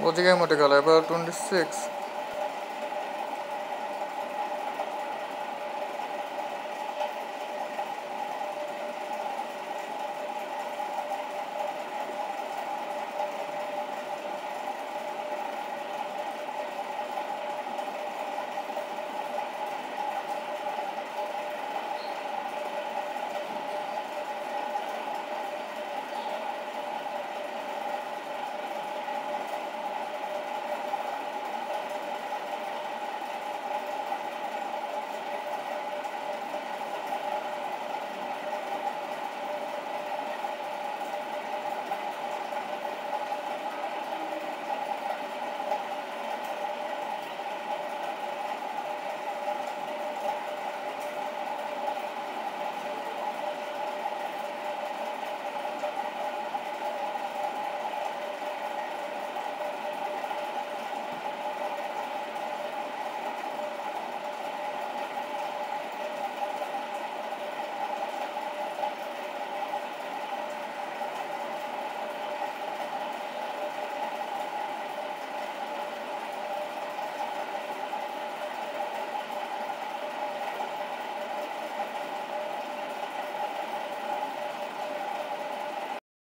Both the game altogether about 26